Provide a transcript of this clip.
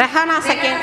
Rejana Second.